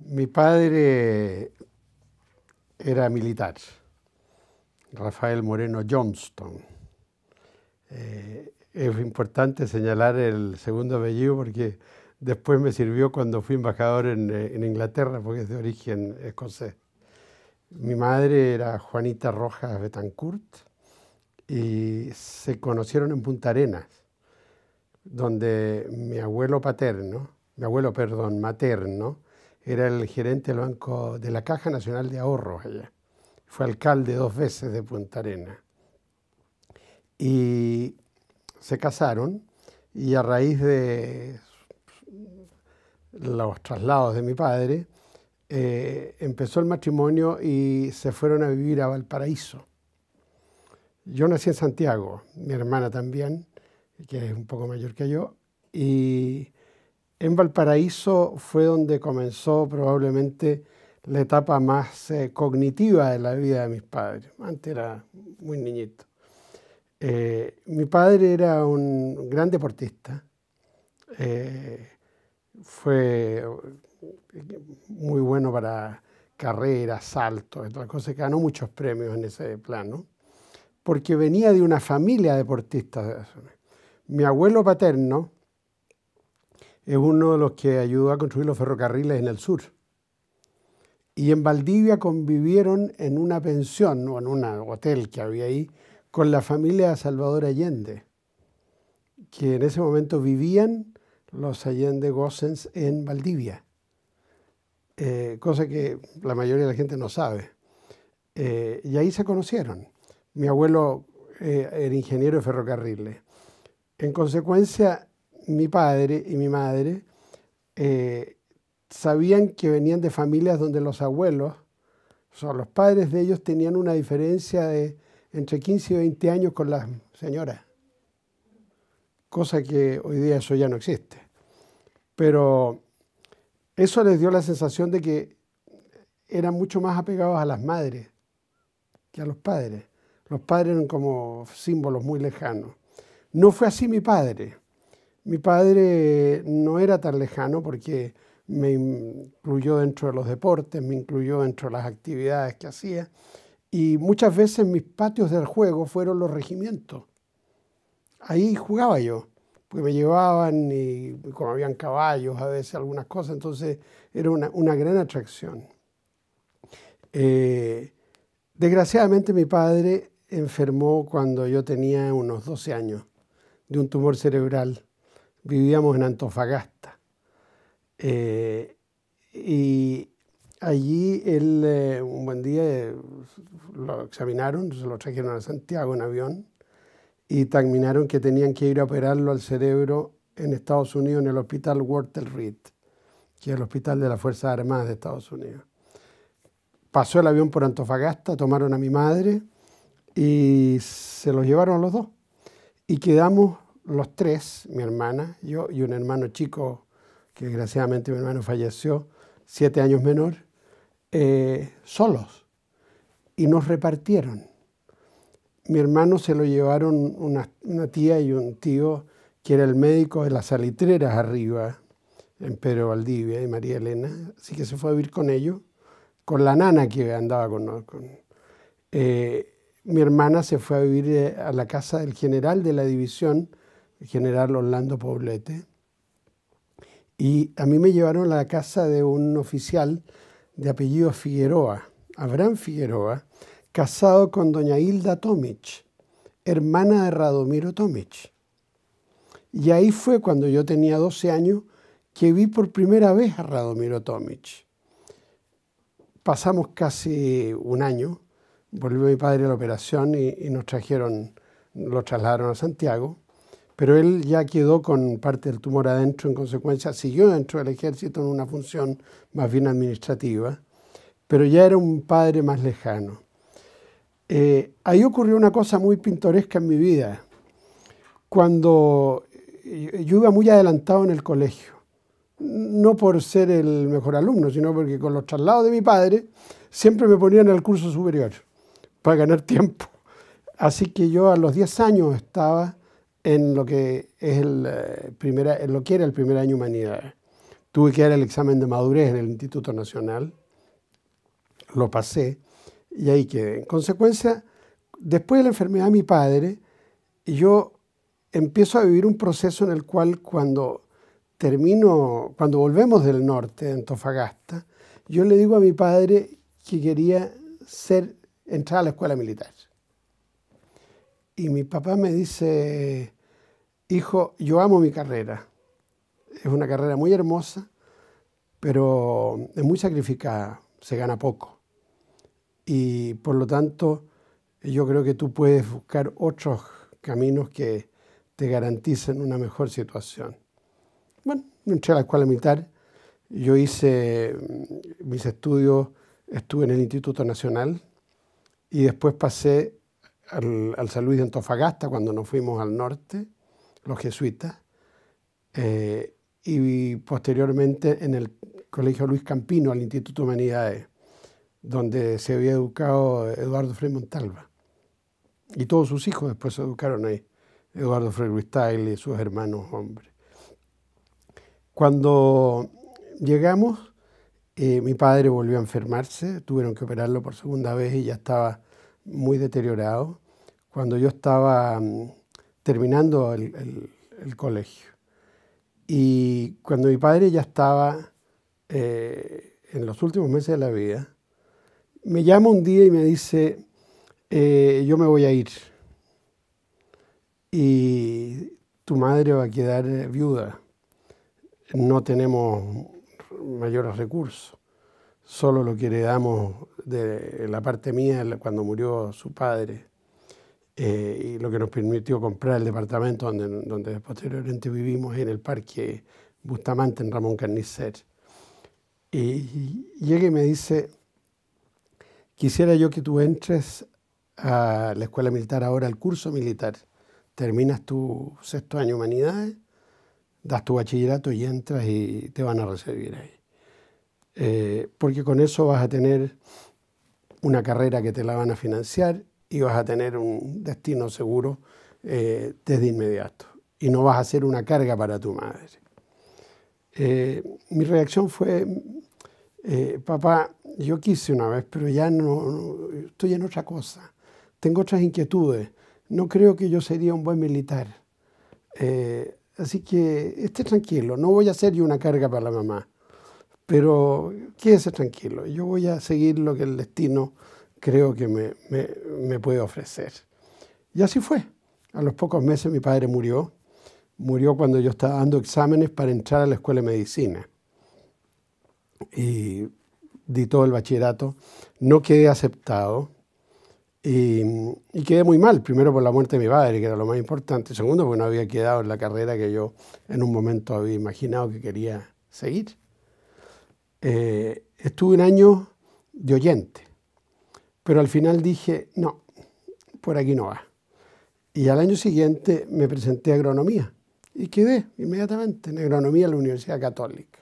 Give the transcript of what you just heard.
Mi padre era militar, Rafael Moreno Johnston. Eh, es importante señalar el segundo apellido porque después me sirvió cuando fui embajador en, eh, en Inglaterra, porque es de origen escocés. Mi madre era Juanita Rojas Betancourt y se conocieron en Punta Arenas, donde mi abuelo paterno, mi abuelo, perdón, materno, era el gerente del banco de la Caja Nacional de Ahorros. Fue alcalde dos veces de Punta Arenas. Y se casaron y a raíz de los traslados de mi padre, eh, empezó el matrimonio y se fueron a vivir a Valparaíso. Yo nací en Santiago, mi hermana también, que es un poco mayor que yo, y en Valparaíso fue donde comenzó probablemente la etapa más eh, cognitiva de la vida de mis padres. Antes era muy niñito. Eh, mi padre era un gran deportista. fue muy bueno para carreras, saltos, otras cosas, ganó muchos premios en ese plano, porque venía de una familia de deportistas. Mi abuelo paterno es uno de los que ayudó a construir los ferrocarriles en el sur. Y en Valdivia convivieron en una pensión o en un hotel que había ahí con la familia Salvador Allende, que en ese momento vivían los Allende Gossens en Valdivia. Eh, cosa que la mayoría de la gente no sabe. Eh, y ahí se conocieron. Mi abuelo eh, era ingeniero de ferrocarriles. En consecuencia, mi padre y mi madre sabían que venían de familias donde los abuelos, o los padres de ellos tenían una diferencia de entre 15 y 20 años con las señoras. Cosa que hoy día eso ya no existe. Pero eso les dio la sensación de que eran mucho más apegados a las madres que a los padres. Los padres eran como símbolos muy lejanos. No fue así mi padre. Mi padre no era tan lejano porque me incluyó dentro de los deportes, me incluyó dentro de las actividades que hacía. Y muchas veces mis patios del juego fueron los regimientos. Ahí jugaba yo porque me llevaban y como habían caballos, a veces algunas cosas, entonces era una, gran atracción. Eh, desgraciadamente mi padre enfermó cuando yo tenía unos 12 años de un tumor cerebral. Vivíamos en Antofagasta. Eh, y allí él, eh, un buen día, lo examinaron, se lo trajeron a Santiago en avión y terminaron que tenían que ir a operarlo al cerebro en Estados Unidos en el hospital Walter Reed, que es el hospital de las Fuerzas Armadas de Estados Unidos. Pasó el avión por Antofagasta, tomaron a mi madre y se los llevaron los dos. Y quedamos los tres, mi hermana, yo y un hermano chico, que desgraciadamente mi hermano falleció, siete años menor, eh, solos. Y nos repartieron mi hermano se lo llevaron una, tía y un tío que era el médico de las salitreras arriba, en Pedro Valdivia y María Elena, así que se fue a vivir con ellos, con la nana que andaba con... con eh, mi hermana se fue a vivir eh, a la casa del general de la división, general Orlando Poblete, y a mí me llevaron a la casa de un oficial de apellido Figueroa, Abraham Figueroa, casado con doña Hilda Tomic, hermana de Radomiro Tomic. Y ahí fue cuando yo tenía 12 años que vi por primera vez a Radomiro Tomic. Pasamos casi un año, volvió mi padre a la operación y, y nos trajeron, lo trasladaron a Santiago, pero él ya quedó con parte del tumor adentro, en consecuencia siguió dentro del ejército en una función más bien administrativa, pero ya era un padre más lejano. Eh, ahí ocurrió una cosa muy pintoresca en mi vida. Cuando yo iba muy adelantado en el colegio, no por ser el mejor alumno, sino porque con los traslados de mi padre siempre me ponían al curso superior para ganar tiempo. Así que yo a los 10 años estaba en lo que, es el, eh, en lo que era el primer año humanidad. tuve que dar el examen de madurez en el Instituto Nacional, lo pasé y ahí quedé. En consecuencia, después de la enfermedad de mi padre, yo empiezo a vivir un proceso en el cual cuando termino, cuando volvemos del norte, de Antofagasta, yo le digo a mi padre que quería ser, entrar a la escuela militar. Y mi papá me dice, hijo, yo amo mi carrera. Es una carrera muy hermosa, pero es muy sacrificada, se gana poco. Y por lo tanto, yo creo que tú puedes buscar otros caminos que te garanticen una mejor situación. Bueno, entré a la escuela militar, yo hice mm, mis estudios, estuve en el Instituto Nacional y después pasé al, al San Luis de Antofagasta cuando nos fuimos al norte, los jesuitas, eh, y posteriormente en el Colegio Luis Campino, al Instituto de Humanidades, donde se había educado Eduardo Frei Montalva. Y todos sus hijos después se educaron ahí, Eduardo Frei Ruiz y sus hermanos hombres. Cuando llegamos, eh, mi padre volvió a enfermarse, tuvieron que operarlo por segunda vez y ya estaba muy deteriorado. Cuando yo estaba mm, terminando el, colegio. Y cuando mi padre ya estaba eh, en los últimos meses de la vida, me llama un día y me dice, eh, yo me voy a ir y tu madre va a quedar viuda. No tenemos mayores recursos, solo lo que heredamos de la parte mía cuando murió su padre eh, y lo que nos permitió comprar el departamento donde, donde posteriormente vivimos en el Parque Bustamante en Ramón Carnicer. Y llega y me dice, quisiera yo que tú entres a la escuela militar ahora, al curso militar. Terminas tu sexto año de humanidades, das tu bachillerato y entras y te van a recibir ahí. Eh, porque con eso vas a tener una carrera que te la van a financiar y vas a tener un destino seguro eh, desde inmediato. Y no vas a ser una carga para tu madre. Eh, mi reacción fue, papá, yo quise una vez, pero ya no, estoy en otra cosa tengo otras inquietudes, no creo que yo sería un buen militar. Eh, así que esté tranquilo, no voy a ser yo una carga para la mamá, pero quédese tranquilo, yo voy a seguir lo que el destino creo que me, me puede ofrecer. Y así fue. A los pocos meses mi padre murió, murió cuando yo estaba dando exámenes para entrar a la escuela de medicina. Y di todo el bachillerato, no quedé aceptado, y, quedé muy mal, primero por la muerte de mi padre, que era lo más importante, segundo porque no había quedado en la carrera que yo en un momento había imaginado que quería seguir. Eh, estuve un año de oyente, pero al final dije, no, por aquí no va. Y al año siguiente me presenté a agronomía y quedé inmediatamente en agronomía en la Universidad Católica.